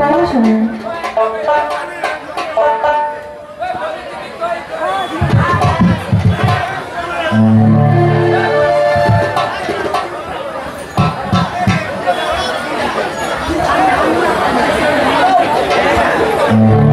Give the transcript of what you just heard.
তাহলে Thank